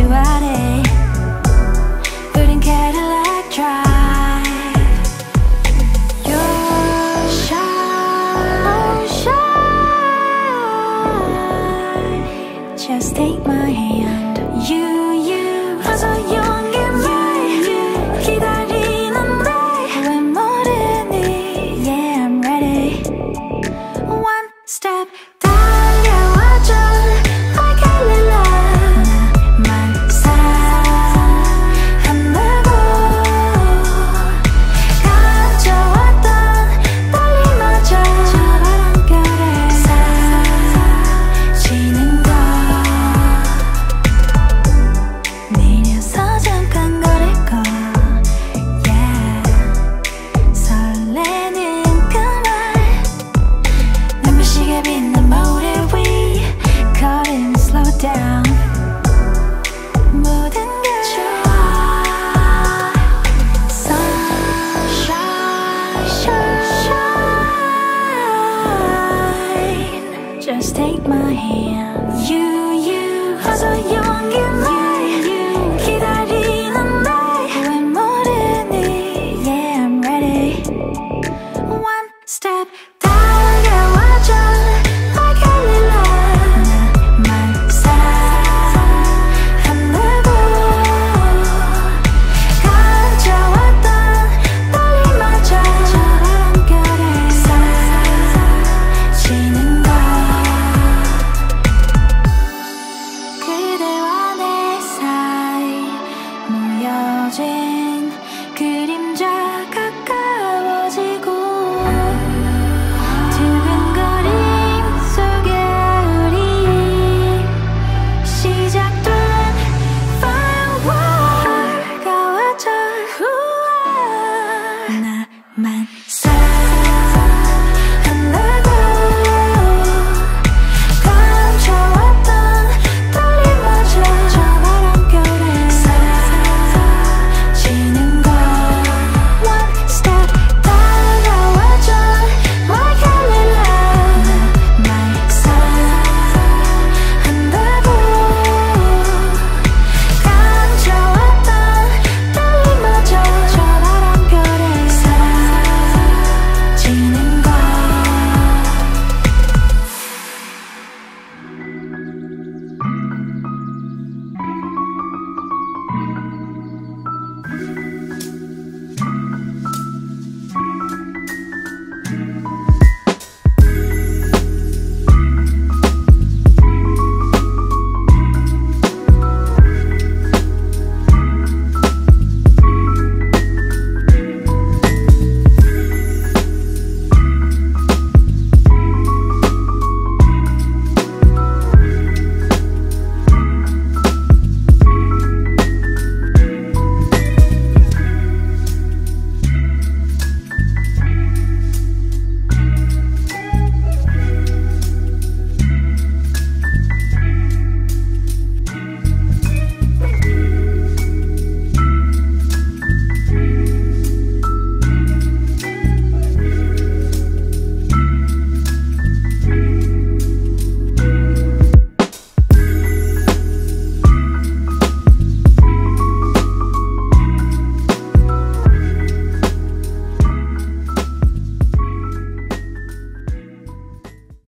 to our day care to Cadillac try man